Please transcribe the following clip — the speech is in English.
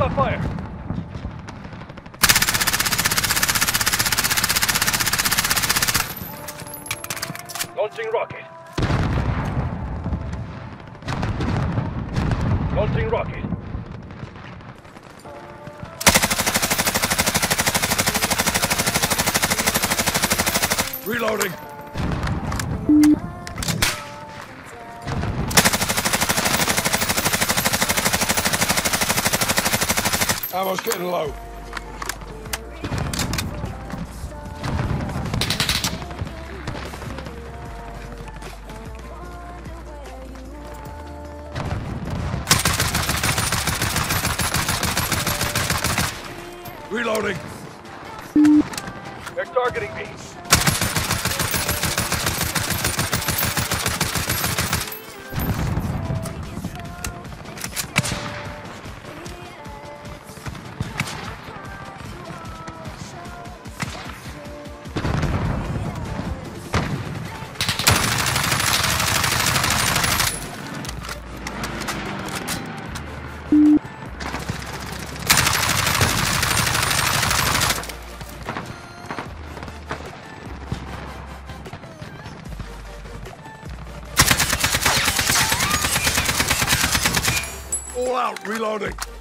Hostile fire. Launching rocket. Launching rocket. Reloading. Ammo's getting low. Reloading. They're targeting me. All out. Reloading.